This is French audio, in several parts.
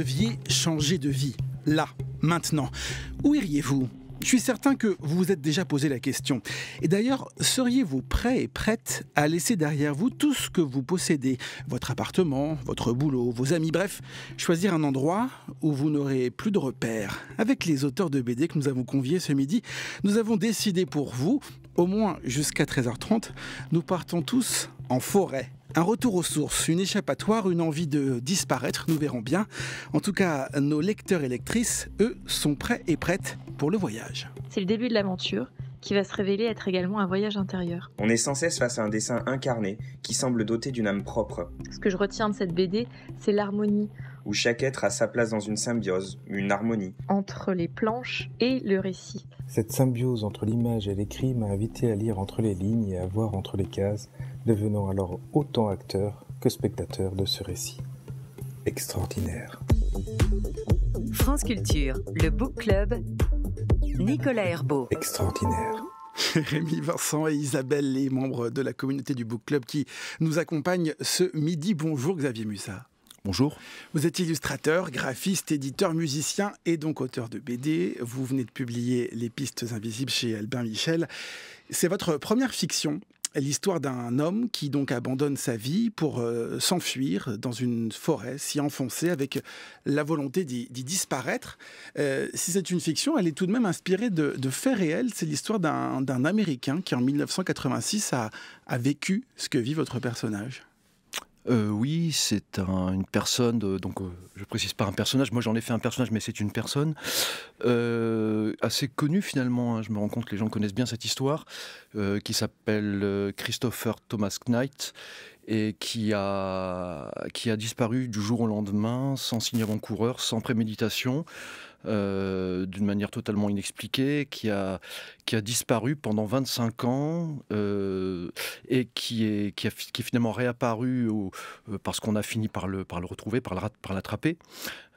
deviez changer de vie, là, maintenant, où iriez-vous? Je suis certain que vous vous êtes déjà posé la question. Et d'ailleurs, seriez-vous prêt et prête à laisser derrière vous tout ce que vous possédez? Votre appartement, votre boulot, vos amis, bref, choisir un endroit où vous n'aurez plus de repères. Avec les auteurs de BD que nous avons conviés ce midi, nous avons décidé pour vous, au moins jusqu'à 13h30, nous partons tous en forêt un retour aux sources, une échappatoire, une envie de disparaître, nous verrons bien. En tout cas, nos lecteurs et lectrices, eux, sont prêts et prêtes pour le voyage. C'est le début de l'aventure qui va se révéler être également un voyage intérieur. On est sans cesse face à un dessin incarné qui semble doté d'une âme propre. Ce que je retiens de cette BD, c'est l'harmonie. Où chaque être a sa place dans une symbiose, une harmonie. Entre les planches et le récit. Cette symbiose entre l'image et l'écrit m'a invité à lire entre les lignes et à voir entre les cases devenant alors autant acteur que spectateur de ce récit. Extraordinaire. France Culture, le Book Club, Nicolas Herbeau. Extraordinaire. Rémi Vincent et Isabelle, les membres de la communauté du Book Club qui nous accompagnent ce midi. Bonjour Xavier Mussa. Bonjour. Vous êtes illustrateur, graphiste, éditeur, musicien et donc auteur de BD. Vous venez de publier Les pistes invisibles chez Albin Michel. C'est votre première fiction l'histoire d'un homme qui donc abandonne sa vie pour euh, s'enfuir dans une forêt, s'y enfoncer avec la volonté d'y disparaître. Euh, si c'est une fiction, elle est tout de même inspirée de, faits réels. C'est l'histoire d'un Américain qui en 1986 a, a vécu ce que vit votre personnage. Euh, oui, c'est une personne, donc euh, je précise pas un personnage, moi j'en ai fait un personnage, mais c'est une personne euh, assez connue finalement, hein. je me rends compte que les gens connaissent bien cette histoire, qui s'appelle Christopher Thomas Knight et qui a, qui a disparu du jour au lendemain, sans signe avant-coureur, sans préméditation. Euh, d'une manière totalement inexpliquée, qui a, qui a disparu pendant 25 ans euh, et qui est, qui, a, qui est finalement réapparu euh, parce qu'on a fini par le, par le retrouver, par l'attraper.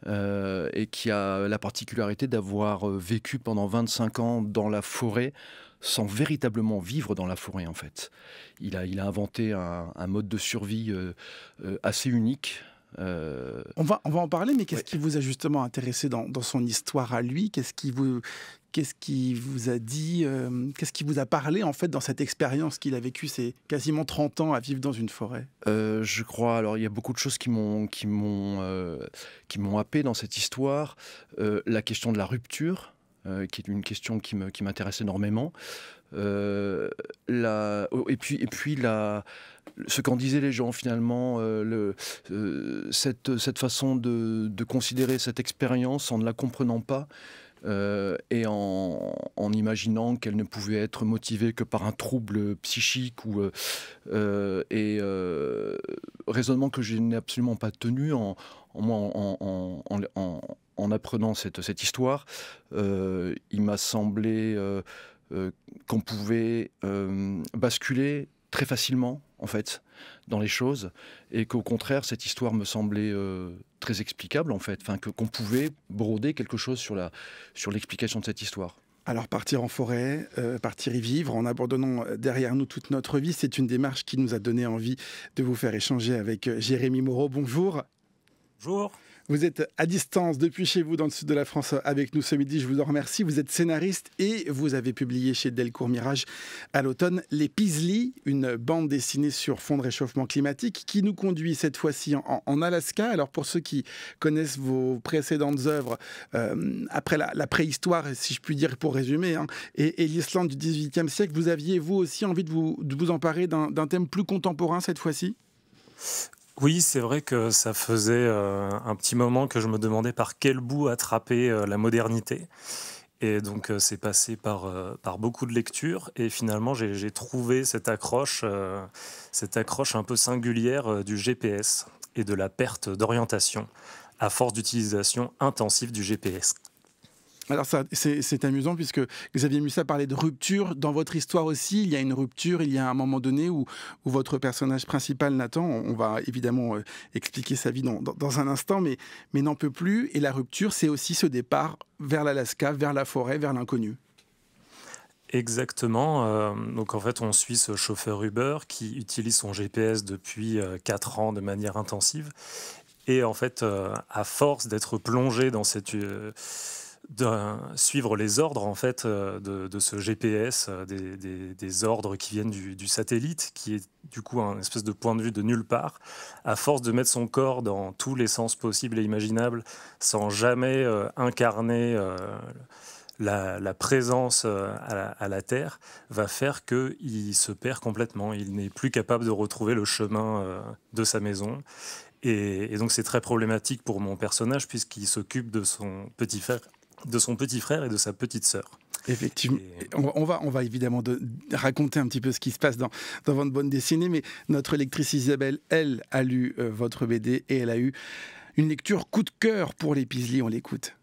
et qui a la particularité d'avoir vécu pendant 25 ans dans la forêt sans véritablement vivre dans la forêt en fait. Il a, il a inventé un, un mode de survie assez unique euh, on, va, on va en parler, mais qu'est-ce qui vous a justement intéressé dans, son histoire à lui? Qu'est-ce qui vous, qu'est-ce qui vous a dit euh, Qu'est-ce qui vous a parlé en fait dans cette expérience qu'il a vécue ces quasiment 30 ans à vivre dans une forêt? Euh, Je crois. Alors il y a beaucoup de choses qui m'ont qui m'ont qui m'ont happé dans cette histoire. la question de la rupture. qui est une question qui m'intéresse qui énormément. La, et puis, et puis ce qu'en disaient les gens finalement, euh, euh, cette, façon de, considérer cette expérience en ne la comprenant pas. Euh, et en, en qu'elle ne pouvait être motivée que par un trouble psychique ou et raisonnement que je n'ai absolument pas tenu en, en, en, en apprenant cette, cette histoire, il m'a semblé qu'on pouvait basculer très facilement en fait, dans les choses, et qu'au contraire, cette histoire me semblait euh, très explicable, en fait, enfin, que, qu'on pouvait broder quelque chose sur, la, sur l'explication de cette histoire. Alors partir en forêt, euh, partir y vivre en abandonnant euh, derrière nous toute notre vie, c'est une démarche qui nous a donné envie de vous faire échanger avec Jérémy Moreau. Bonjour. Bonjour. Vous êtes à distance depuis chez vous dans le sud de la France avec nous ce midi. Je vous en remercie. Vous êtes scénariste et vous avez publié chez Delcourt Mirage à l'automne Les Pisli, une bande dessinée sur fond de réchauffement climatique qui nous conduit cette fois-ci en, Alaska. Alors pour ceux qui connaissent vos précédentes œuvres, euh, après la, préhistoire, si je puis dire pour résumer, hein, et, l'Islande du XVIIIe siècle, vous aviez vous aussi envie de vous, de vous emparer d'un thème plus contemporain cette fois-ci? Oui, c'est vrai que ça faisait euh, un petit moment que je me demandais par quel bout attraper euh, la modernité. Et donc euh, c'est passé par, par beaucoup de lectures et finalement j'ai trouvé cette accroche, cette accroche un peu singulière du GPS et de la perte d'orientation à force d'utilisation intensive du GPS. Alors c'est amusant puisque Xavier Mussa parlait de rupture. Dans votre histoire aussi, il y a une rupture, il y a un moment donné où, votre personnage principal, Nathan, on, va évidemment euh, expliquer sa vie dans, un instant, mais, n'en peut plus. Et la rupture, c'est aussi ce départ vers l'Alaska, vers la forêt, vers l'inconnu. Exactement. Euh, donc en fait, on suit ce chauffeur Uber qui utilise son GPS depuis 4 euh, ans de manière intensive Et en fait, à force d'être plongé dans cette de suivre les ordres en fait euh, de, ce GPS, euh, des, ordres qui viennent du, satellite, qui est du coup un espèce de point de vue de nulle part, à force de mettre son corps dans tous les sens possibles et imaginables, sans jamais euh, incarner la, présence à la, Terre, va faire qu'il se perd complètement. Il n'est plus capable de retrouver le chemin de sa maison. Et donc c'est très problématique pour mon personnage puisqu'il s'occupe de son petit frère de son petit frère et de sa petite sœur. Effectivement. On, va, on va évidemment raconter un petit peu ce qui se passe dans, dans votre bande dessinée, mais notre lectrice Isabelle, elle, a lu euh, votre BD et elle a eu une lecture coup de cœur pour les On l'écoute.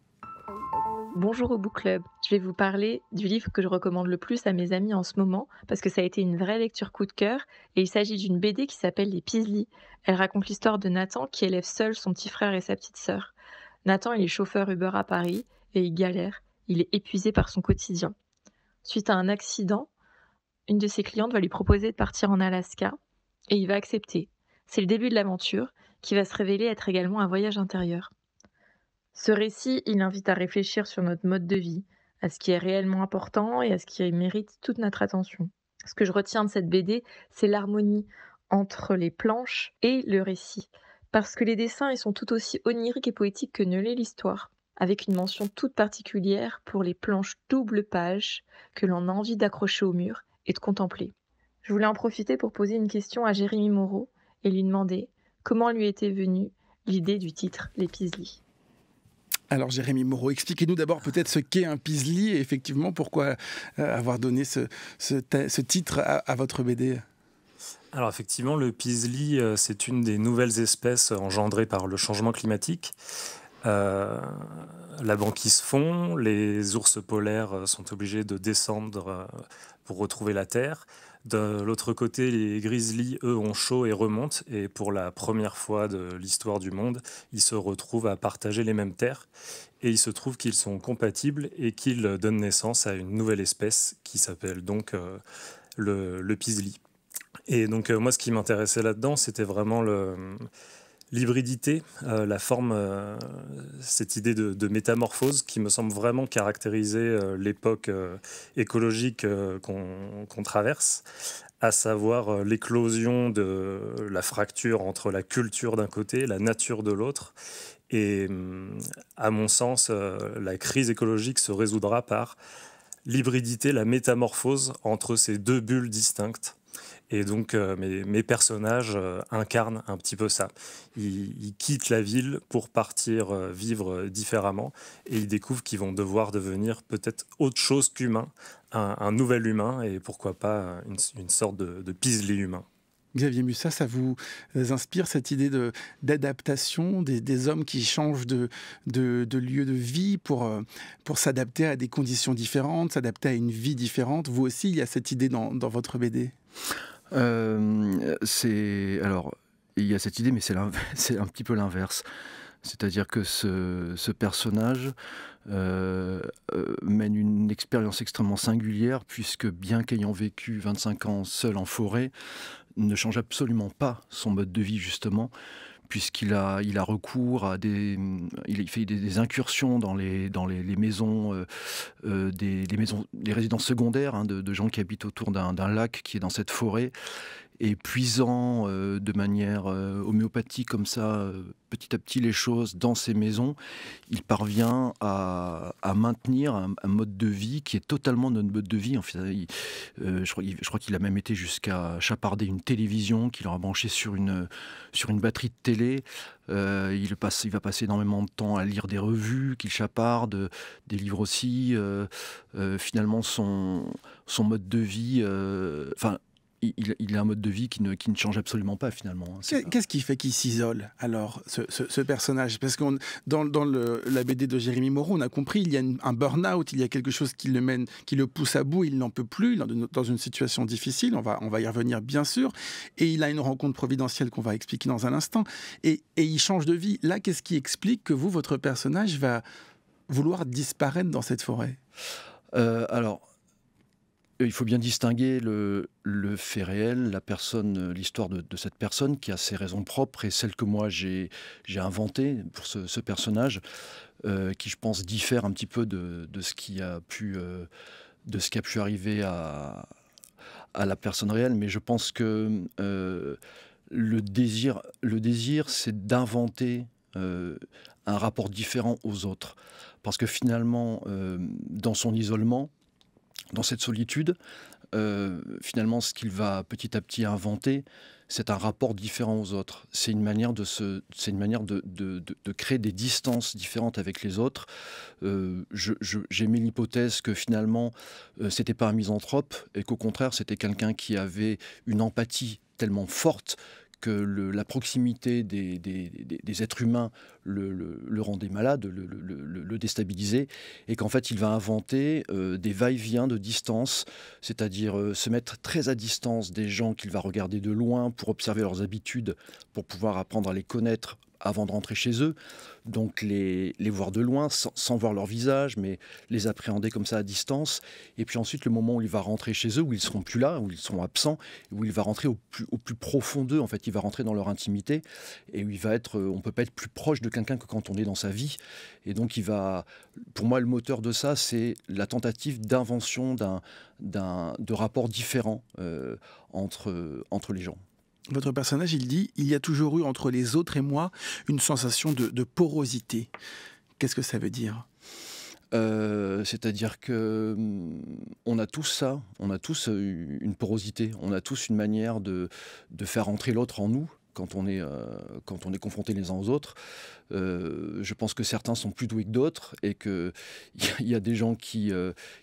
Bonjour au Book Club. Je vais vous parler du livre que je recommande le plus à mes amis en ce moment parce que ça a été une vraie lecture coup de cœur et il s'agit d'une BD qui s'appelle Les Pisli. Elle raconte l'histoire de Nathan qui élève seul son petit frère et sa petite sœur. Nathan il est chauffeur Uber à Paris et il galère, il est épuisé par son quotidien. Suite à un accident, une de ses clientes va lui proposer de partir en Alaska et il va accepter. C'est le début de l'aventure qui va se révéler être également un voyage intérieur. Ce récit, il invite à réfléchir sur notre mode de vie, à ce qui est réellement important et à ce qui mérite toute notre attention. Ce que je retiens de cette BD, c'est l'harmonie entre les planches et le récit, parce que les dessins ils sont tout aussi oniriques et poétiques que ne l'est l'histoire avec une mention toute particulière pour les planches double page que l'on a envie d'accrocher au mur et de contempler. Je voulais en profiter pour poser une question à Jérémy Moreau et lui demander comment lui était venue l'idée du titre Les Pisli. Alors Jérémy Moreau, expliquez-nous d'abord peut-être ce qu'est un Pisli et effectivement pourquoi euh, avoir donné ce, titre à, à, votre BD. Alors effectivement, le Pisli, euh, c'est une des nouvelles espèces engendrées par le changement climatique. Euh, la banquise fond, les ours polaires euh, sont obligés de descendre euh, pour retrouver la Terre. De l'autre côté, les grizzlies, eux, ont chaud et remontent. Et pour la première fois de l'histoire du monde, ils se retrouvent à partager les mêmes terres. Et il se trouve qu'ils sont compatibles et qu'ils donnent naissance à une nouvelle espèce qui s'appelle donc le, le Et donc, moi, ce qui m'intéressait là-dedans, c'était vraiment le L'hybridité, euh, la forme, euh, cette idée de, métamorphose qui me semble vraiment caractériser euh, l'époque écologique qu'on traverse, à savoir l'éclosion de la fracture entre la culture d'un côté la nature de l'autre. Et hum, à mon sens, la crise écologique se résoudra par l'hybridité, la métamorphose entre ces deux bulles distinctes et donc, euh, mes, personnages euh, incarnent un petit peu ça. Ils, quittent la ville pour partir euh, vivre différemment et ils découvrent qu'ils vont devoir devenir peut-être autre chose qu'humain, un, nouvel humain et pourquoi pas une, sorte de, de humain. Xavier Mussa, ça vous inspire cette idée d'adaptation des, hommes qui changent de, de, lieu de vie pour, pour s'adapter à des conditions différentes, s'adapter à une vie différente? Vous aussi, il y a cette idée dans, dans votre BD euh, c'est alors il y a cette idée, mais c'est un petit peu l'inverse. C'est-à-dire que ce, personnage euh, euh, mène une expérience extrêmement singulière, puisque bien qu'ayant vécu 25 ans seul en forêt, ne change absolument pas son mode de vie, justement, puisqu'il a, recours à des, il fait des, incursions dans les, dans les, maisons, euh, euh, des, maisons, des résidences secondaires hein, de, gens qui habitent autour d'un lac qui est dans cette forêt et puisant euh, de manière euh, homéopathique comme ça, euh, petit à petit les choses dans ces maisons, il parvient à, maintenir un, mode de vie qui est totalement notre mode de vie. En fait, je, crois, qu'il a même été jusqu'à chaparder une télévision qu'il aura branchée sur une, sur une batterie de télé. il, passe, il va passer énormément de temps à lire des revues qu'il chaparde, des livres aussi. finalement, son, son mode de vie, enfin, il, a un mode de vie qui ne, qui ne change absolument pas finalement. Hein, qu'est-ce qui fait qu'il s'isole alors, ce, personnage? Parce que dans, dans le, la BD de Jérémy Moreau, on a compris, il y a un burn-out, il y a quelque chose qui le mène, qui le pousse à bout, il n'en peut plus, il est dans une situation difficile, on va, on va y revenir bien sûr, et il a une rencontre providentielle qu'on va expliquer dans un instant, et, et il change de vie. Là, qu'est-ce qui explique que vous, votre personnage, va vouloir disparaître dans cette forêt? Euh, Alors, il faut bien distinguer le, fait réel, la personne, l'histoire de, cette personne qui a ses raisons propres et celle que moi j'ai inventée pour ce, personnage, euh, qui je pense diffère un petit peu de, ce qui a pu, euh, de ce qui a pu arriver à, la personne réelle. Mais je pense que euh, le désir, le désir, c'est d'inventer un rapport différent aux autres, parce que finalement, dans son isolement dans cette solitude, euh, finalement, ce qu'il va petit à petit inventer, c'est un rapport différent aux autres. C'est une manière de créer des distances différentes avec les autres. Euh, j'ai mis l'hypothèse que finalement, euh, c'était pas un misanthrope et qu'au contraire, c'était quelqu'un qui avait une empathie tellement forte que la proximité des, êtres humains le, rendait malade, le, déstabilisait, et qu'en fait il va inventer euh, des va-et-vient de distance, c'est-à-dire euh, se mettre très à distance des gens qu'il va regarder de loin pour observer leurs habitudes, pour pouvoir apprendre à les connaître avant de rentrer chez eux. Donc les, les voir de loin, sans, voir leur visage, mais les appréhender comme ça à distance. Et puis ensuite, le moment où il va rentrer chez eux, où ils seront plus là, où ils seront absents, où il va rentrer au plus, au plus profond d'eux. En fait, il va rentrer dans leur intimité et où il va être, euh, on peut pas être plus proche de quelqu'un que quand on est dans sa vie. Et donc, il va, pour moi, le moteur de ça, c'est la tentative d'invention d'un, d'un, de rapports différents euh, entre, entre les gens. Votre personnage, il dit, il y a toujours eu entre les autres et moi une sensation de, porosité. Qu'est-ce que ça veut dire? Euh, c'est-à-dire que hum, on a tous ça, on a tous euh, une porosité, on a tous une manière de, faire entrer l'autre en nous quand on est, euh, quand on est confronté les uns aux autres. je pense que certains sont plus doués que d'autres et qu'il y, y a des gens qui,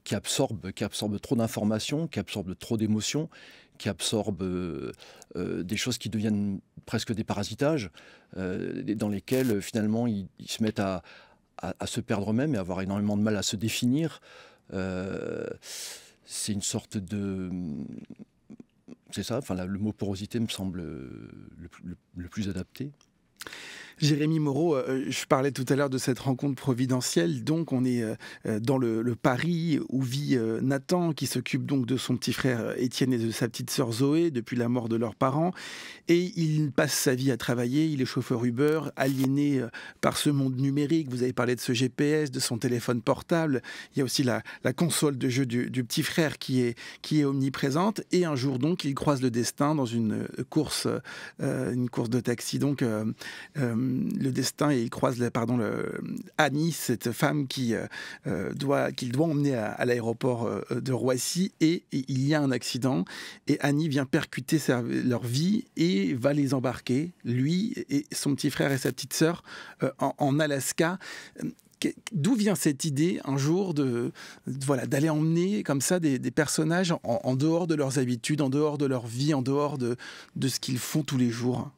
qui, absorbent, qui absorbent trop d'informations, qui absorbent trop d'émotions qui absorbent euh, euh, des choses qui deviennent presque des parasitages, euh, dans lesquels finalement ils, se mettent à, se perdre eux-mêmes et avoir énormément de mal à se définir. c'est une sorte de... C'est ça, enfin, le mot porosité me semble le plus adapté. Jérémy Moreau, euh, je parlais tout à l'heure de cette rencontre providentielle. Donc, on est euh, dans le, Paris où vit euh, Nathan, qui s'occupe donc de son petit frère Étienne et de sa petite sœur Zoé depuis la mort de leurs parents. Et il passe sa vie à travailler. Il est chauffeur Uber, aliéné par ce monde numérique. Vous avez parlé de ce GPS, de son téléphone portable. Il y a aussi la, console de jeu du, petit frère qui est, qui est omniprésente. Et un jour, donc, il croise le destin dans une course, une course de taxi. Donc, le destin et il croise pardon, le, Annie, cette femme qui, euh, euh, doit, qu'il doit emmener à, l'aéroport euh, de Roissy et, il y a un accident et Annie vient percuter leur vie et va les embarquer, lui et son petit frère et sa petite sœur, en, Alaska. D'où vient cette idée un jour de, voilà d'aller emmener comme ça des, personnages en, dehors de leurs habitudes, en dehors de leur vie, en dehors de, de ce qu'ils font tous les jours?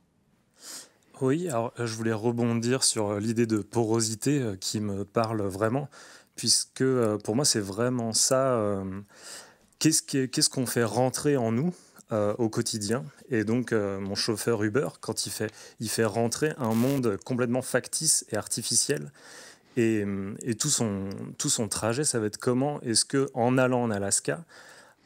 Oui, alors euh, je voulais rebondir sur euh, l'idée de porosité euh, qui me parle vraiment, puisque pour moi c'est vraiment ça. Qu'est-ce qu'on fait rentrer en nous au quotidien Et donc mon chauffeur Uber, quand il fait, il fait rentrer un monde complètement factice et artificiel. Et, et tout, son, tout son trajet, ça va être comment est-ce que en allant en Alaska,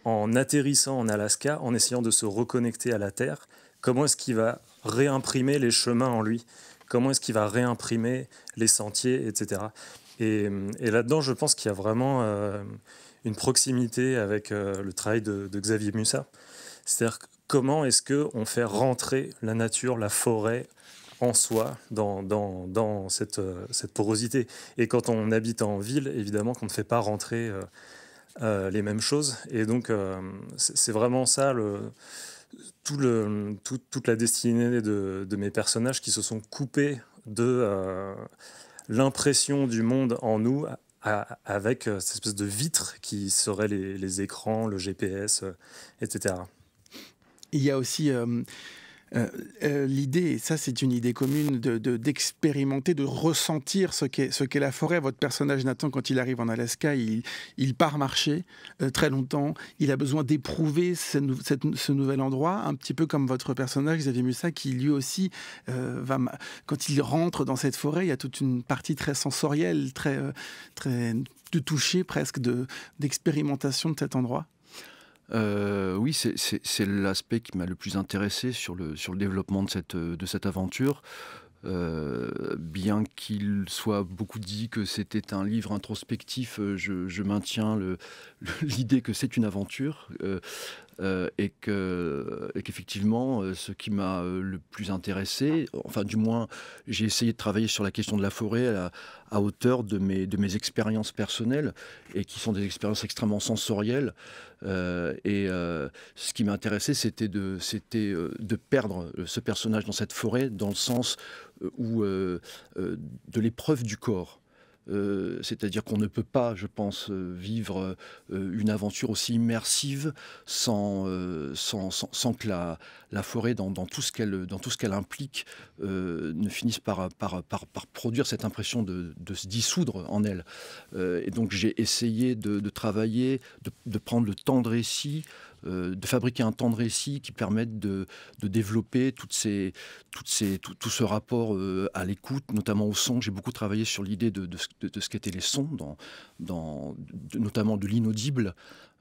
en atterrissant en Alaska, en essayant de se reconnecter à la Terre, comment est-ce qu'il va réimprimer les chemins en lui Comment est-ce qu'il va réimprimer les sentiers, etc. Et, là-dedans, je pense qu'il y a vraiment euh, une proximité avec euh, le travail de, Xavier Mussa. C'est-à-dire comment est-ce qu'on fait rentrer la nature, la forêt en soi dans, euh, cette, porosité. Et quand on habite en ville, évidemment qu'on ne fait pas rentrer les mêmes choses. Et donc, c'est vraiment ça le tout le, toute la destinée de, mes personnages qui se sont coupés de euh, l'impression du monde en nous avec euh, cette espèce de vitre qui serait les, écrans, le GPS, euh, etc. Il y a aussi euh, euh, l'idée, et ça c'est une idée commune, d'expérimenter, de, de, ressentir ce qu'est, la forêt. Votre personnage Nathan, quand il arrive en Alaska, il, part marcher euh, très longtemps. Il a besoin d'éprouver ce, nouvel endroit, un petit peu comme votre personnage Xavier Mussa, qui lui aussi va, quand il rentre dans cette forêt, il y a toute une partie très sensorielle, très, très de toucher presque, de, d'expérimentation de cet endroit. Oui, c'est l'aspect qui m'a le plus intéressé sur le, sur le développement de cette, de cette aventure. Euh, bien qu'il soit beaucoup dit que c'était un livre introspectif, euh, je, maintiens l'idée que c'est une aventure. Euh, euh, et qu'effectivement, euh, ce qui m'a euh, le plus intéressé, enfin du moins, j'ai essayé de travailler sur la question de la forêt à, hauteur de mes, de mes expériences personnelles, et qui sont des expériences extrêmement sensorielles. et ce qui m'intéressait, c'était de, c'était de perdre ce personnage dans cette forêt, dans le sens où de l'épreuve du corps. Euh, c'est-à-dire qu'on ne peut pas, je pense, euh, vivre euh, une aventure aussi immersive sans, sans, que la, la forêt, dans, tout ce qu'elle implique, ne finisse par, par, par, produire cette impression de, de, se dissoudre en elle. et donc j'ai essayé de, travailler, de, de, prendre le temps de récit, euh, de fabriquer un temps de récit qui permette de, développer toutes ces, toutes ces, tout, ce rapport euh, à l'écoute, notamment au son. J'ai beaucoup travaillé sur l'idée de, de, ce qu'étaient les sons, dans, dans, notamment de l'inaudible,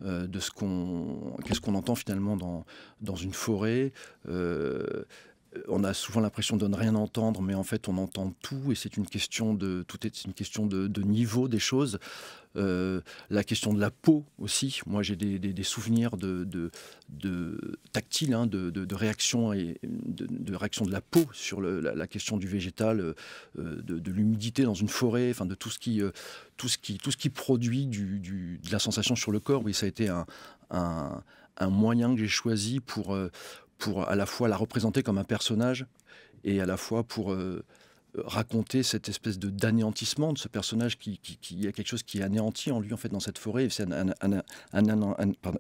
euh, de ce qu'on, qu'est-ce qu'on entend finalement dans, dans une forêt on a souvent l'impression de ne rien entendre, mais en fait, on entend tout, et c'est une question de tout est une question de, niveau des choses. Euh, la question de la peau aussi. Moi, j'ai des, souvenirs de, de, tactile, hein, de, réaction et de, réaction de la peau sur la, question du végétal, euh, de, l'humidité dans une forêt, enfin de tout ce qui, euh, tout ce qui, tout ce qui produit du, de la sensation sur le corps. Oui, ça a été un moyen que j'ai choisi pour pour à la fois la représenter comme un personnage et à la fois pour euh, raconter cette espèce de d'anéantissement de ce personnage qui, qui, a quelque chose qui est anéanti en lui en fait dans cette forêt. C'est un,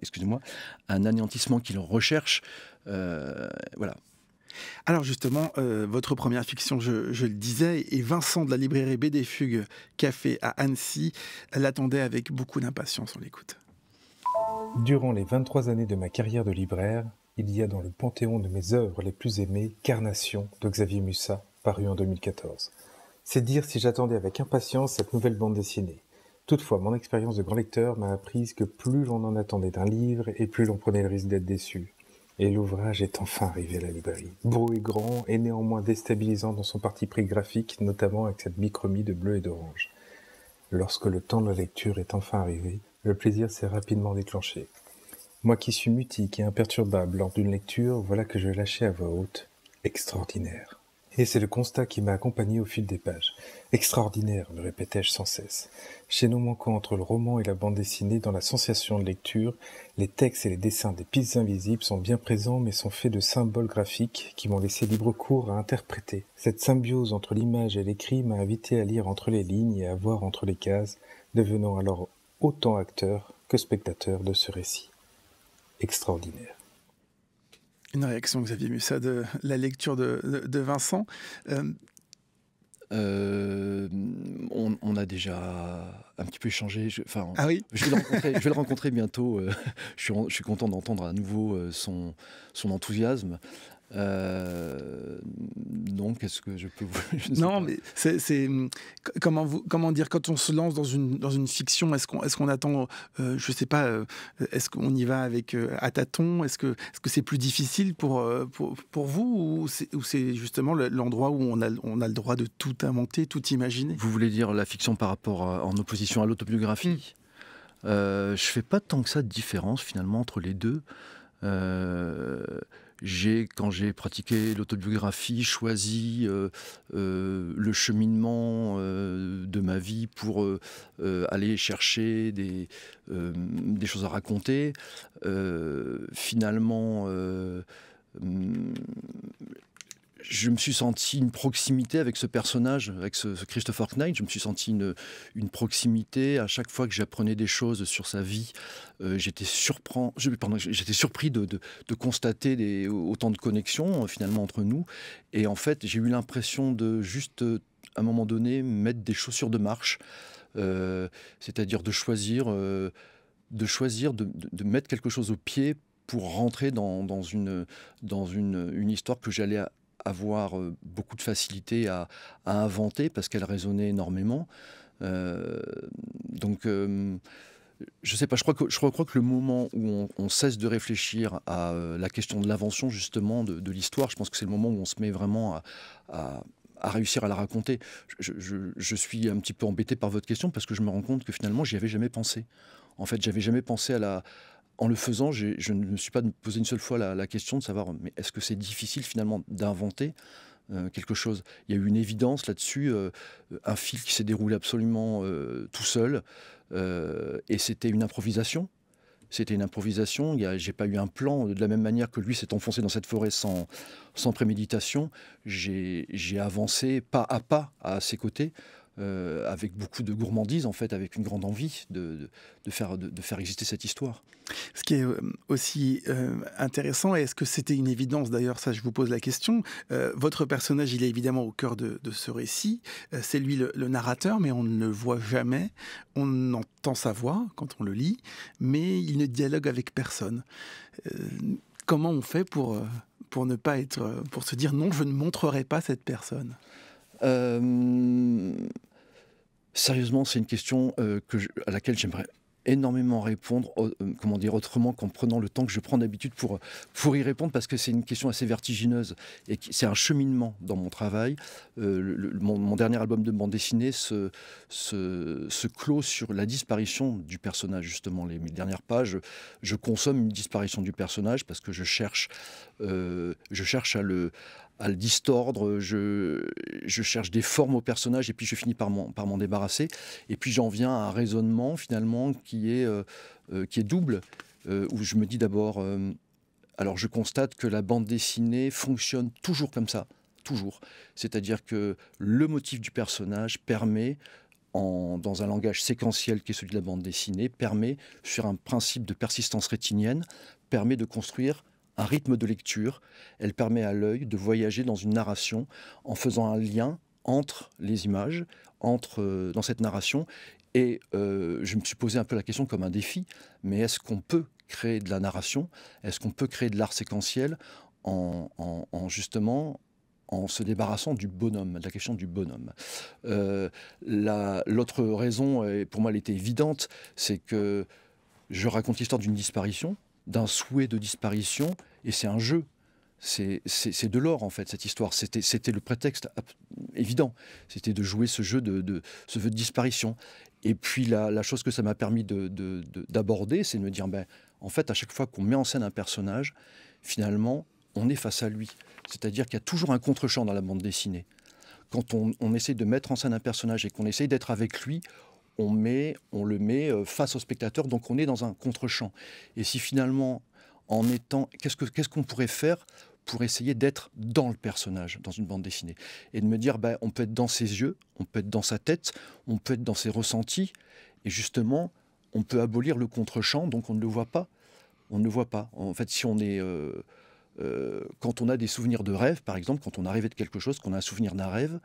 excusez-moi, un anéantissement qu'il recherche. Euh, voilà. Alors justement, euh, votre première fiction, je, je, le disais, et Vincent de la librairie BD Fugue Café à Annecy l'attendait avec beaucoup d'impatience. On l'écoute. Durant les 23 années de ma carrière de libraire, il y a dans le panthéon de mes œuvres les plus aimées Carnation de Xavier Mussa, paru en 2014. C'est dire si j'attendais avec impatience cette nouvelle bande dessinée. Toutefois, mon expérience de grand lecteur m'a appris que plus l'on en attendait d'un livre et plus l'on prenait le risque d'être déçu. Et l'ouvrage est enfin arrivé à la librairie. Beau et grand et néanmoins déstabilisant dans son parti pris graphique, notamment avec cette bichromie de bleu et d'orange. Lorsque le temps de la lecture est enfin arrivé, le plaisir s'est rapidement déclenché. Moi qui suis mutique et imperturbable lors d'une lecture, voilà que je lâchais à voix haute. Extraordinaire. Et c'est le constat qui m'a accompagné au fil des pages. Extraordinaire, me répétais-je sans cesse. Chez nous manquant entre le roman et la bande dessinée dans la sensation de lecture, les textes et les dessins des pistes invisibles sont bien présents mais sont faits de symboles graphiques qui m'ont laissé libre cours à interpréter. Cette symbiose entre l'image et l'écrit m'a invité à lire entre les lignes et à voir entre les cases, devenant alors autant acteur que spectateur de ce récit extraordinaire. Une réaction, Xavier Mussa, de la lecture de, Vincent. Euh, euh, on, a déjà un petit peu échangé. Je, enfin, ah oui je, vais le rencontrer, bientôt. Euh, je, suis, content d'entendre à nouveau son, son enthousiasme. Euh, donc, est-ce que je peux vous... non, mais c'est comment vous comment dire quand on se lance dans une dans une fiction, est-ce qu'on est-ce qu'on attend, euh, je sais pas, euh, est-ce qu'on y va avec à tâtons, est-ce que est-ce que c'est plus difficile pour, pour, pour vous ou c'est justement l'endroit où on a on a le droit de tout inventer, tout imaginer? Vous voulez dire la fiction par rapport en opposition à l'autobiographie? Hmm. Je fais pas tant que ça de différence finalement entre les deux. J'ai, quand j'ai pratiqué l'autobiographie, choisi euh, euh, le cheminement euh, de ma vie pour aller chercher des, des choses à raconter. finalement, je me suis senti une proximité avec ce personnage, avec ce, Christopher Knight. Je me suis senti une, une, proximité à chaque fois que j'apprenais des choses sur sa vie. Euh, j'étais surpris de, constater autant de connexions euh, finalement entre nous. Et en fait, j'ai eu l'impression de juste, euh, à un moment donné, mettre des chaussures de marche, c'est-à-dire de choisir, de choisir de mettre quelque chose au pied pour rentrer dans, dans, une, dans une, une histoire que j'allais avoir euh, beaucoup de facilité à, inventer parce qu'elle résonnait énormément. Euh, donc, euh, je sais pas, je crois que, je crois, que le moment où on, cesse de réfléchir à la question de l'invention, justement, de, l'histoire, je pense que c'est le moment où on se met vraiment à, réussir à la raconter. Je, suis un petit peu embêté par votre question parce que je me rends compte que finalement, j'y avais jamais pensé. En fait, j'avais jamais pensé à la, en le faisant, je ne me suis pas posé une seule fois la, question de savoir, mais est-ce que c'est difficile finalement d'inventer euh, quelque chose? Il y a eu une évidence là-dessus, euh, un fil qui s'est déroulé absolument euh, tout seul, et c'était une improvisation. C'était une improvisation. J'ai pas eu un plan de la même manière que lui s'est enfoncé dans cette forêt sans, sans préméditation. J'ai avancé pas à pas à ses côtés euh, avec beaucoup de gourmandise, en fait, avec une grande envie de, faire, exister cette histoire. Ce qui est euh, aussi euh, intéressant, est-ce que c'était une évidence d'ailleurs, ça je vous pose la question, votre personnage il est évidemment au cœur de, ce récit, c'est lui le, narrateur, mais on ne le voit jamais, on entend sa voix quand on le lit, mais il ne dialogue avec personne. comment on fait pour ne pas être, pour se dire non, je ne montrerai pas cette personne? Euh, sérieusement, c'est une question euh, à laquelle j'aimerais énormément répondre, euh, comment dire autrement qu'en prenant le temps que je prends d'habitude pour, pour y répondre, parce que c'est une question assez vertigineuse et c'est un cheminement dans mon travail. mon, dernier album de bande dessinée se, se, se, clôt sur la disparition du personnage, justement. Les, dernières pages, je consomme une disparition du personnage parce que je cherche, je cherche à le, à le distordre, je, je, cherche des formes au personnage et puis je finis par m'en débarrasser. Et puis j'en viens à un raisonnement finalement qui est, euh, euh, qui est double, euh, où je me dis d'abord, alors je constate que la bande dessinée fonctionne toujours comme ça, toujours. C'est-à-dire que le motif du personnage permet en, dans un langage séquentiel qui est celui de la bande dessinée, permet, sur un principe de persistance rétinienne, permet de construire un rythme de lecture. Elle permet à l'œil de voyager dans une narration en faisant un lien entre les images, entre euh, dans cette narration. Et euh, je me suis posé un peu la question comme un défi, mais est-ce qu'on peut créer de la narration? Est-ce qu'on peut créer de l'art séquentiel en, justement en se débarrassant du bonhomme, de la question du bonhomme? Euh, l'autre raison, pour moi elle était évidente, c'est que je raconte l'histoire d'une disparition, d'un souhait de disparition, et c'est un jeu. C'est de l'or, en fait, cette histoire. C'était le prétexte évident. C'était de jouer ce jeu de, ce vœu de disparition. Et puis, la, chose que ça m'a permis d'aborder, c'est de me dire, ben, en fait, à chaque fois qu'on met en scène un personnage, finalement, on est face à lui. C'est-à-dire qu'il y a toujours un contre-champ dans la bande dessinée. Quand on, on essaie de mettre en scène un personnage et qu'on essaie d'être avec lui, on, met, on le met euh, face au spectateur, donc on est dans un contre-champ. Et si finalement, en étant, qu'est-ce qu'on pourrait faire pour essayer d'être dans le personnage, dans une bande dessinée, et de me dire, ben, on peut être dans ses yeux, on peut être dans sa tête, on peut être dans ses ressentis, et justement, on peut abolir le contre-champ, donc on ne le voit pas. On ne le voit pas. En fait, si on est... Euh, euh, quand on a des souvenirs de rêve, par exemple, quand on a rêvé de quelque chose, qu'on a un souvenir d'un rêve,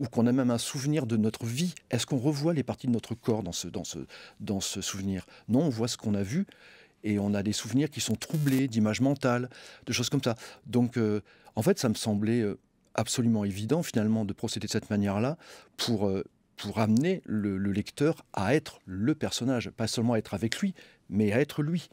ou qu'on a même un souvenir de notre vie, est-ce qu'on revoit les parties de notre corps dans ce, souvenir? Non, on voit ce qu'on a vu, et on a des souvenirs qui sont troublés, d'images mentales, de choses comme ça. Donc, euh, en fait, ça me semblait euh, absolument évident, finalement, de procéder de cette manière-là, pour, pour amener le, le lecteur à être le personnage, pas seulement à être avec lui, mais à être lui.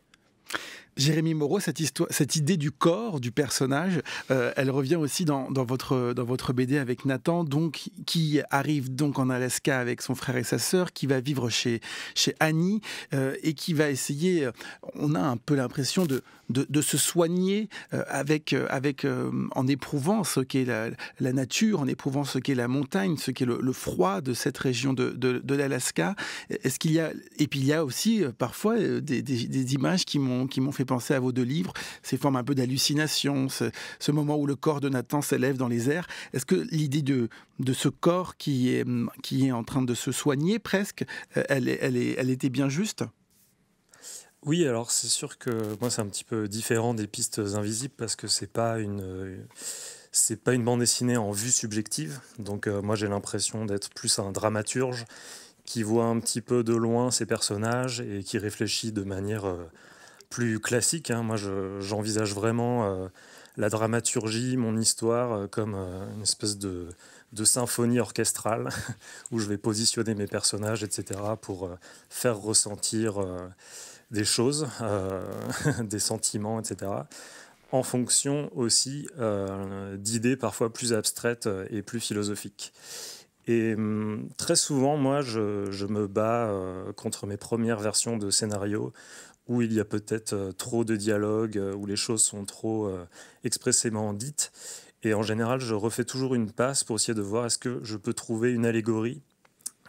Jérémy Moreau, cette, histoire, cette idée du corps du personnage, euh, elle revient aussi dans, votre, dans votre BD avec Nathan, donc, qui arrive donc en Alaska avec son frère et sa sœur, qui va vivre chez, chez Annie euh, et qui va essayer, euh, on a un peu l'impression de, de, se soigner avec, avec, en éprouvant ce qu'est la, la, nature, en éprouvant ce qu'est la montagne, ce qu'est le, froid de cette région de, de, l'Alaska. Est-ce qu'il y a, et puis il y a aussi parfois des, des, des images qui m'ont fait penser à vos deux livres, ces formes un peu d'hallucination, ce, moment où le corps de Nathan s'élève dans les airs. Est-ce que l'idée de, ce corps qui est, qui est en train de se soigner presque, euh, elle, était bien juste? Oui, alors c'est sûr que moi c'est un petit peu différent des pistes invisibles parce que c'est pas une pas une bande dessinée en vue subjective. Donc euh, moi j'ai l'impression d'être plus un dramaturge qui voit un petit peu de loin ses personnages et qui réfléchit de manière euh, plus classique. Hein. Moi, j'envisage vraiment euh, la dramaturgie, mon histoire, euh, comme euh, une espèce de, symphonie orchestrale où je vais positionner mes personnages, etc., pour faire ressentir des choses, des sentiments, etc., en fonction aussi d'idées parfois plus abstraites et plus philosophiques. Et hum, très souvent, moi, je, je me bats contre mes premières versions de scénario où il y a peut-être trop de dialogue, où les choses sont trop expressément dites. Et en général, je refais toujours une passe pour essayer de voir est-ce que je peux trouver une allégorie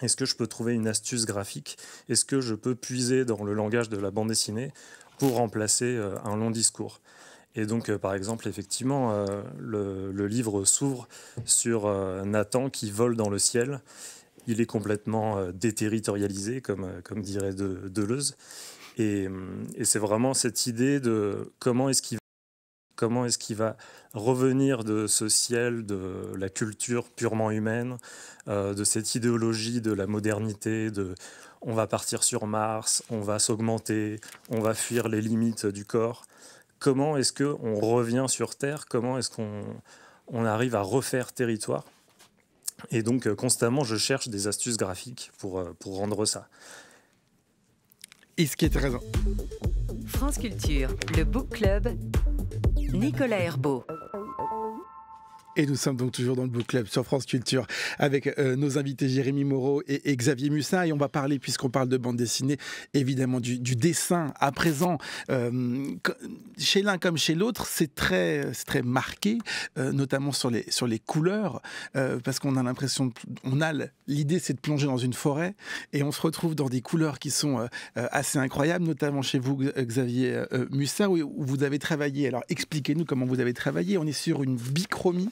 est-ce que je peux trouver une astuce graphique Est-ce que je peux puiser dans le langage de la bande dessinée pour remplacer euh, un long discours Et donc, euh, par exemple, effectivement, euh, le, livre s'ouvre sur Nathan qui vole dans le ciel. Il est complètement déterritorialisé, comme dirait Deleuze. Et, c'est vraiment cette idée de comment est-ce qu'il Comment est-ce qu'il va revenir de ce ciel, de la culture purement humaine, euh, de cette idéologie de la modernité, de on va partir sur Mars, on va s'augmenter, on va fuir les limites du corps. Comment est-ce qu'on revient sur Terre? Comment est-ce qu'on on arrive à refaire territoire? Et donc euh, constamment, je cherche des astuces graphiques pour, euh, pour rendre ça. Ce qui. France Culture, le Book Club, Nicolas Herbeau. Et nous sommes donc toujours dans le Book Club sur France Culture avec euh, nos invités Jérémy Moreau et, Xavier Mussa. Et on va parler, puisqu'on parle de bande dessinée, évidemment du, dessin. À présent, euh, chez l'un comme chez l'autre, c'est très, très marqué, euh, notamment sur les, sur les couleurs, parce qu'on a l'impression, on a l'idée, c'est de plonger dans une forêt et on se retrouve dans des couleurs qui sont assez incroyables, notamment chez vous, Xavier Mussa, où vous avez travaillé. Alors expliquez-nous comment vous avez travaillé. On est sur une bichromie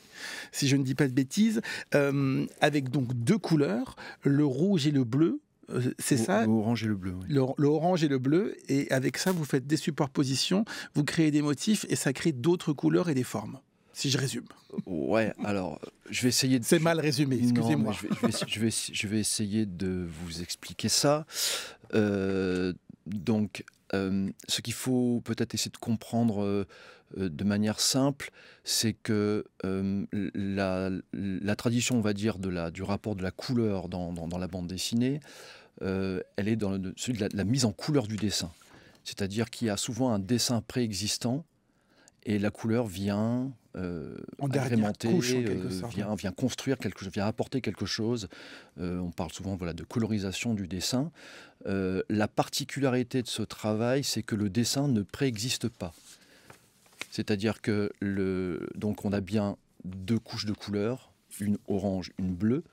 si je ne dis pas de bêtises, euh, avec donc deux couleurs, le rouge et le bleu. Euh, c'est ça L'orange et le bleu. L'orange et le bleu. Et avec ça, vous faites des superpositions, vous créez des motifs et ça crée d'autres couleurs et des formes si je résume. Ouais, alors je vais essayer de. C'est mal résumé, excusez-moi. Je, vais, je, vais, essayer de vous expliquer ça. Euh, donc, ce qu'il faut peut-être essayer de comprendre de manière simple, c'est que la, tradition, on va dire, du rapport de la couleur dans, la bande dessinée, elle est dans celui de la, mise en couleur du dessin. C'est-à-dire qu'il y a souvent un dessin préexistant et la couleur vient agrémenter, vient, vient, construire quelque chose, vient apporter quelque chose. on parle souvent voilà, de colorisation du dessin. la particularité de ce travail, c'est que le dessin ne préexiste pas. C'est-à-dire que le, donc on a bien deux couches de couleurs, une orange, une bleue,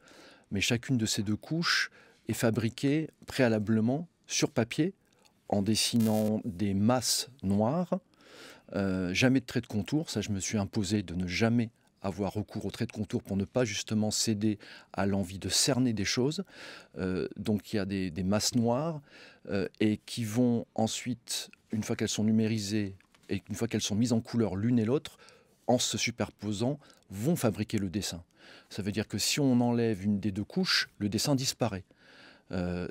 mais chacune de ces deux couches est fabriquée préalablement sur papier en dessinant des masses noires. Euh, jamais de trait de contour, ça je me suis imposé de ne jamais avoir recours au trait de contour pour ne pas justement céder à l'envie de cerner des choses. Euh, donc il y a des, masses noires euh, et qui vont ensuite, une fois qu'elles sont numérisées, et une fois qu'elles sont mises en couleur l'une et l'autre, en se superposant, vont fabriquer le dessin. Ça veut dire que si on enlève une des deux couches, le dessin disparaît. Un,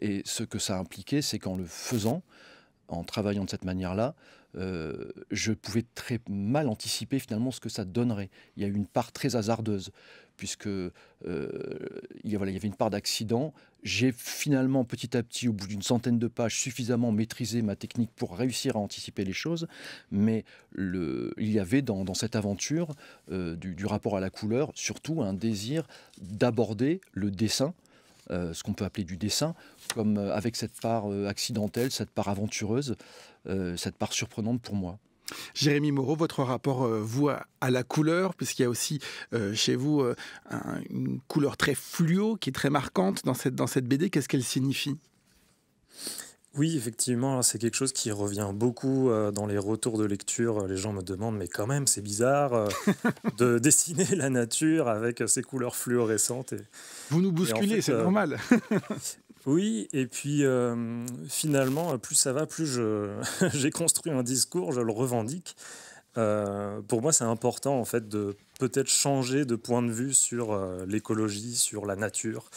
et ce que ça impliquait, c'est qu'en le faisant, en travaillant de cette manière-là, euh, je pouvais très mal anticiper finalement ce que ça donnerait. Il y a eu une part très hasardeuse, puisque euh, il, y avait une part d'accident. J'ai finalement, petit à petit, au bout d'une centaine de pages, suffisamment maîtrisé ma technique pour réussir à anticiper les choses. Mais il y avait dans, cette aventure euh, du, rapport à la couleur surtout un désir d'aborder le dessin euh, ce qu'on peut appeler du dessin, comme euh, avec cette part euh, accidentelle, cette part aventureuse, cette part surprenante pour moi. Jérémy Moreau, votre rapport, vous, à, la couleur, puisqu'il y a aussi chez vous une couleur très fluo qui est très marquante dans cette, dans cette BD, qu'est-ce qu'elle signifie? Oui, effectivement, c'est quelque chose qui revient beaucoup euh, dans les retours de lecture. Les gens me demandent, mais quand même, c'est bizarre euh, de dessiner la nature avec ces couleurs fluorescentes. Et, Vous nous bousculez, c'est euh, normal. oui, et puis finalement, plus ça va, plus j'ai construit un discours, je le revendique. Pour moi, c'est important en fait de peut-être changer de point de vue sur l'écologie, sur la nature.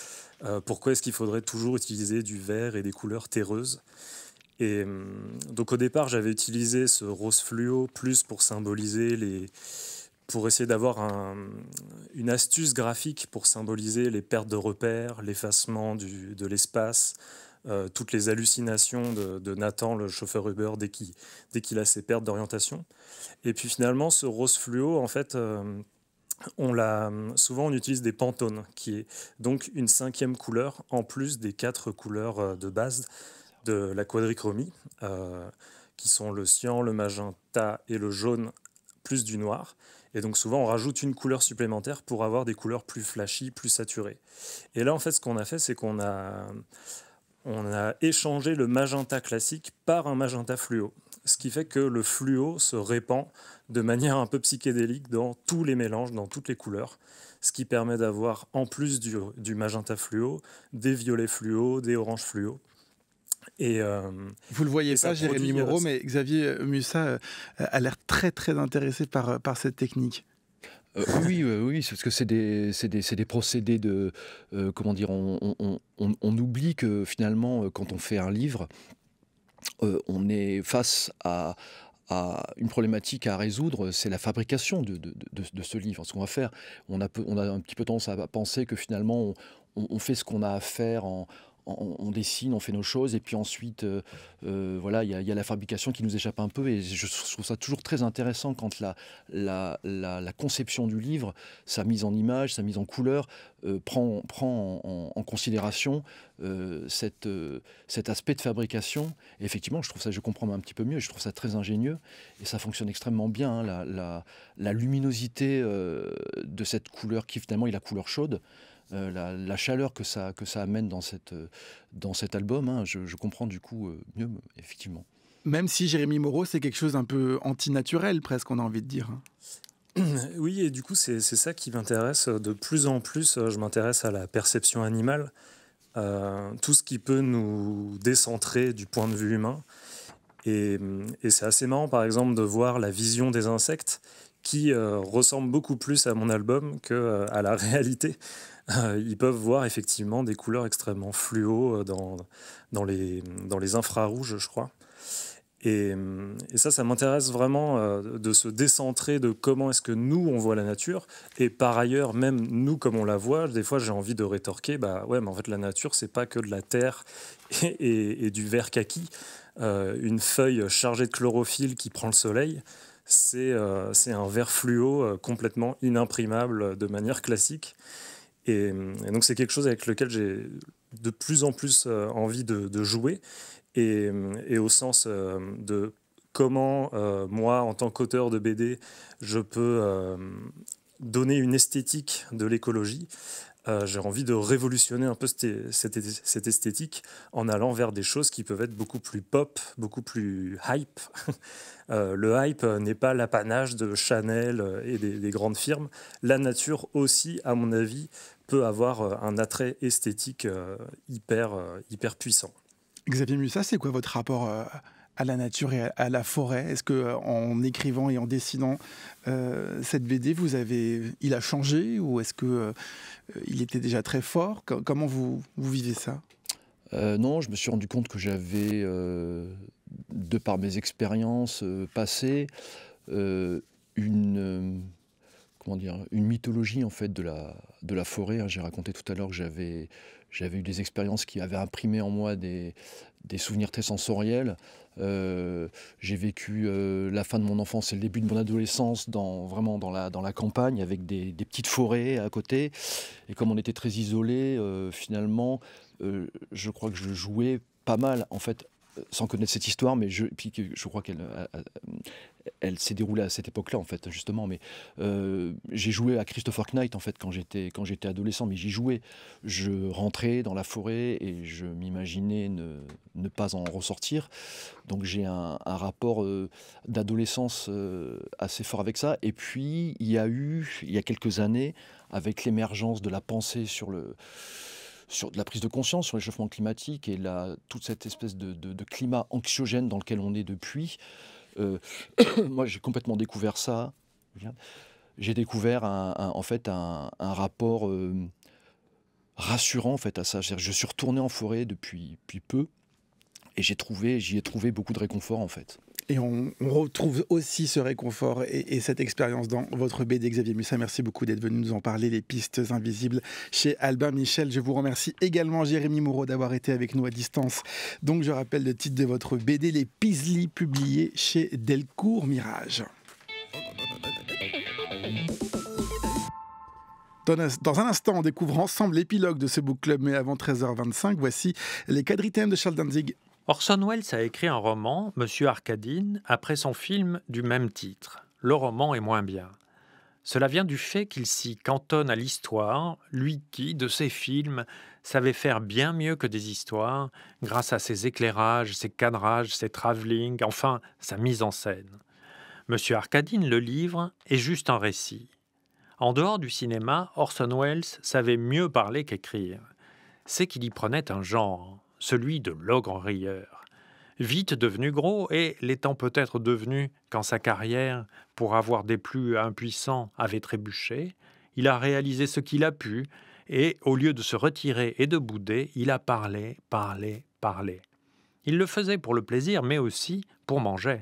Euh, pourquoi est-ce qu'il faudrait toujours utiliser du vert et des couleurs terreuses? Et hum, donc au départ, j'avais utilisé ce rose fluo plus pour symboliser les, pour essayer d'avoir une astuce graphique pour symboliser les pertes de repères, l'effacement de l'espace, euh, toutes les hallucinations de, Nathan, le chauffeur Uber, dès qu'il a ses pertes d'orientation. Et puis finalement, ce rose fluo, en fait, euh, on l'a souvent on utilise des pantones, qui est donc une cinquième couleur en plus des quatre couleurs euh, de base de la quadrichromie, qui sont le cyan, le magenta et le jaune, plus du noir. Et donc souvent on rajoute une couleur supplémentaire pour avoir des couleurs plus flashy, plus saturées. Et là en fait ce qu'on a fait c'est qu'on a on a échangé le magenta classique par un magenta fluo. Ce qui fait que le fluo se répand de manière un peu psychédélique dans tous les mélanges, dans toutes les couleurs. Ce qui permet d'avoir, en plus du, magenta fluo, des violets fluo, des oranges fluo. Et, euh, Vous le voyez pas, Jérémy Moreau, mais Xavier Mussa euh, a l'air très très intéressé par, par cette technique. Euh, oui, oui, parce que c'est des, des, des, procédés de. Euh, comment dire on, on, oublie que finalement, euh, quand on fait un livre, on est face à, à, une problématique à résoudre, c'est la fabrication de, de, de, ce livre. Ce qu'on va faire, on a, on a un petit peu tendance à penser que finalement, on, fait ce qu'on a à faire en, on, dessine, on fait nos choses, et puis ensuite, euh, euh, voilà, il y, a la fabrication qui nous échappe un peu, et je trouve ça toujours très intéressant quand la, conception du livre, sa mise en image, sa mise en couleur, euh, prend, en, considération cet aspect de fabrication. Et effectivement, je trouve ça, je comprends un petit peu mieux, je trouve ça très ingénieux, et ça fonctionne extrêmement bien, hein, la, luminosité de cette couleur qui finalement est la couleur chaude. Euh, la, chaleur que ça, que ça amène dans, cette, euh, dans cet album, hein, je, comprends du coup euh, mieux, effectivement. Même si Jérémy Moreau, c'est quelque chose d'un peu antinaturel, presque, on a envie de dire. Hein. Oui, et du coup, c'est ça qui m'intéresse de plus en plus. Je m'intéresse à la perception animale, tout ce qui peut nous décentrer du point de vue humain. Et, et c'est assez marrant, par exemple, de voir la vision des insectes qui ressemble beaucoup plus à mon album que à la réalité. Ils peuvent voir effectivement des couleurs extrêmement fluo euh, dans, dans, les, dans les infrarouges, je crois. Et, et ça, ça m'intéresse vraiment euh, de se décentrer de comment est-ce que nous, on voit la nature. Et par ailleurs, même nous, comme on la voit, des fois, j'ai envie de rétorquer, bah ouais, mais en fait, la nature, c'est pas que de la terre et, et, du vert kaki. Euh, une feuille chargée de chlorophylle qui prend le soleil, c'est c'est un vert fluo complètement inimprimable de manière classique. Et, donc c'est quelque chose avec lequel j'ai de plus en plus euh, envie de, jouer, et, au sens euh, de comment euh, moi, en tant qu'auteur de BD, je peux donner une esthétique de l'écologie. J'ai envie de révolutionner un peu cette, esthétique en allant vers des choses qui peuvent être beaucoup plus pop, beaucoup plus hype. le hype n'est pas l'apanage de Chanel et des, des, grandes firmes. La nature aussi, à mon avis, peut avoir euh, un attrait esthétique euh, hyper, euh, hyper puissant. Xavier Mussa, c'est quoi votre rapport à la nature et à la forêt Est-ce que en écrivant et en dessinant cette BD, vous avez, il a changé ou est-ce que il était déjà très fort? Comment vous, vivez ça? Non, je me suis rendu compte que j'avais, de par mes expériences passées, une comment dire, une mythologie en fait de la, de la forêt. Hein. J'ai raconté tout à l'heure que j'avais, j'avais eu des expériences qui avaient imprimé en moi des, des souvenirs très sensoriels. Euh, j'ai vécu euh, la fin de mon enfance et le début de mon adolescence dans, vraiment dans la, dans la campagne avec des, des petites forêts à côté. Et comme on était très isolés, euh, finalement, je crois que je jouais pas mal en fait sans connaître cette histoire, mais je, puis je crois qu'elle elle s'est déroulée à cette époque-là, en fait, justement. Mais euh, j'ai joué à Christopher Knight, en fait, quand j'étais, quand j'étais adolescent, mais j'y jouais. Je rentrais dans la forêt et je m'imaginais ne, ne pas en ressortir. Donc j'ai un, rapport euh, d'adolescence euh, assez fort avec ça. Et puis, il y a eu, il y a quelques années, avec l'émergence de la pensée sur le sur de la prise de conscience sur l'échauffement climatique et la, toute cette espèce de, de, climat anxiogène dans lequel on est depuis, moi, j'ai complètement découvert ça. J'ai découvert un, en fait un, rapport euh, rassurant en fait à ça. Je suis retourné en forêt depuis, depuis peu et j'ai trouvé, j'y ai trouvé beaucoup de réconfort en fait. Et on, retrouve aussi ce réconfort et, cette expérience dans votre BD Xavier Mussa. Merci beaucoup d'être venu nous en parler, les pistes invisibles chez Albin Michel. Je vous remercie également Jérémy Moreau d'avoir été avec nous à distance. Donc je rappelle le titre de votre BD Les Pisli publié chez Delcourt Mirage. Dans un instant, on découvre ensemble l'épilogue de ce book club, mais avant 13h25, voici les quadritèmes de Charles Danzig. Orson Welles a écrit un roman, Monsieur Arcadine, après son film du même titre. Le roman est moins bien. Cela vient du fait qu'il s'y cantonne à l'histoire, lui qui, de ses films, savait faire bien mieux que des histoires, grâce à ses éclairages, ses cadrages, ses travelling, enfin sa mise en scène. Monsieur Arcadine, le livre, est juste un récit. En dehors du cinéma, Orson Welles savait mieux parler qu'écrire. C'est qu'il y prenait un genre, celui de l'ogre rieur. Vite devenu gros et l'étant peut-être devenu quand sa carrière, pour avoir des plus impuissants, avait trébuché, il a réalisé ce qu'il a pu et, au lieu de se retirer et de bouder, il a parlé, parlé, parlé. Il le faisait pour le plaisir, mais aussi pour manger.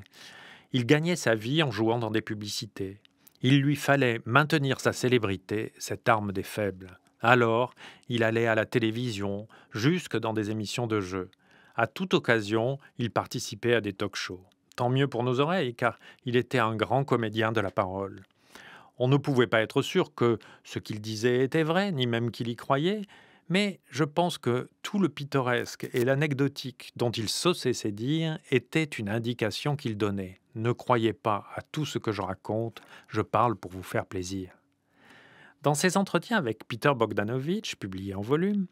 Il gagnait sa vie en jouant dans des publicités. Il lui fallait maintenir sa célébrité, cette arme des faibles. Alors, il allait à la télévision, jusque dans des émissions de jeux. À toute occasion, il participait à des talk-shows. Tant mieux pour nos oreilles, car il était un grand comédien de la parole. On ne pouvait pas être sûr que ce qu'il disait était vrai, ni même qu'il y croyait, mais je pense que tout le pittoresque et l'anecdotique dont il saussait ses dires était une indication qu'il donnait. Ne croyez pas à tout ce que je raconte, je parle pour vous faire plaisir. Dans ses entretiens avec Peter Bogdanovich, publiés en volume,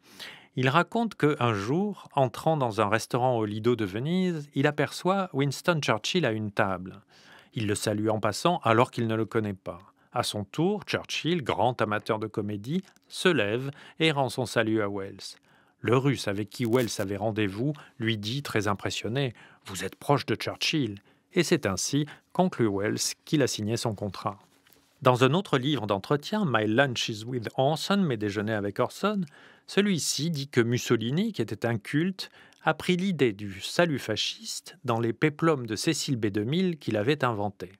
il raconte qu'un jour, entrant dans un restaurant au Lido de Venise, il aperçoit Winston Churchill à une table. Il le salue en passant alors qu'il ne le connaît pas. À son tour, Churchill, grand amateur de comédie, se lève et rend son salut à Wells. Le russe avec qui Wells avait rendez-vous lui dit, très impressionné Vous êtes proche de Churchill et c'est ainsi, conclut Wells, qu'il a signé son contrat. Dans un autre livre d'entretien, My Lunch is with Orson, Mes déjeuners avec Orson, celui-ci dit que Mussolini, qui était un culte, a pris l'idée du salut fasciste dans les péplums de Cécile B2000 qu'il avait inventé.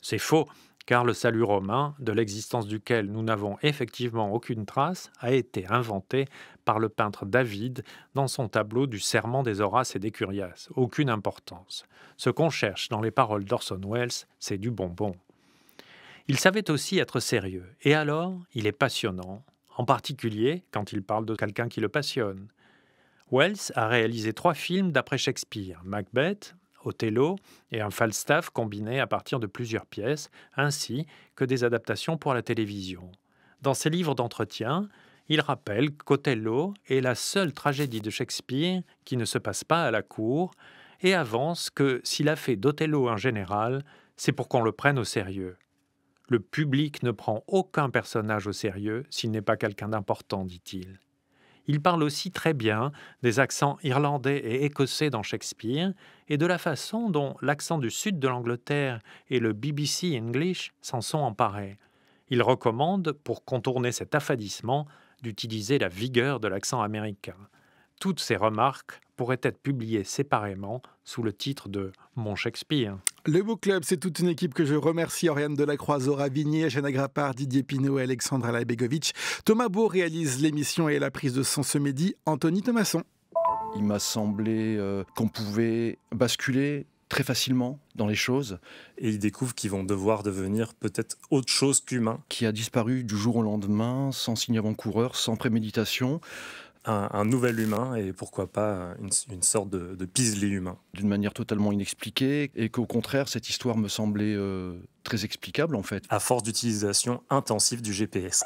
C'est faux, car le salut romain, de l'existence duquel nous n'avons effectivement aucune trace, a été inventé par le peintre David dans son tableau du Serment des Horaces et des Curias. Aucune importance. Ce qu'on cherche dans les paroles d'Orson Welles, c'est du bonbon. Il savait aussi être sérieux, et alors il est passionnant, en particulier quand il parle de quelqu'un qui le passionne. Wells a réalisé trois films d'après Shakespeare Macbeth, Othello et un Falstaff combiné à partir de plusieurs pièces, ainsi que des adaptations pour la télévision. Dans ses livres d'entretien, il rappelle qu'Othello est la seule tragédie de Shakespeare qui ne se passe pas à la cour et avance que s'il a fait d'Othello un général, c'est pour qu'on le prenne au sérieux. Le public ne prend aucun personnage au sérieux s'il n'est pas quelqu'un d'important, dit-il. Il parle aussi très bien des accents irlandais et écossais dans Shakespeare et de la façon dont l'accent du sud de l'Angleterre et le BBC English s'en sont emparés. Il recommande, pour contourner cet affadissement, d'utiliser la vigueur de l'accent américain. Toutes ces remarques pourraient être publiées séparément sous le titre de Mon Shakespeare. Le Book Club, c'est toute une équipe que je remercie. Oriane Delacroix, Zora Vignier, Jeanne Grappard, Didier Pinot et Alexandra Laibegovic. Thomas Beau réalise l'émission et la prise de son ce midi. Anthony Thomasson. Il m'a semblé euh, qu'on pouvait basculer très facilement dans les choses. Et ils découvrent qu'ils vont devoir devenir peut-être autre chose qu'humain. Qui a disparu du jour au lendemain, sans signe avant-coureur, sans préméditation un, nouvel humain et pourquoi pas une, sorte de, de humain. D'une manière totalement inexpliquée et qu'au contraire, cette histoire me semblait euh, très explicable en fait. À force d'utilisation intensive du GPS.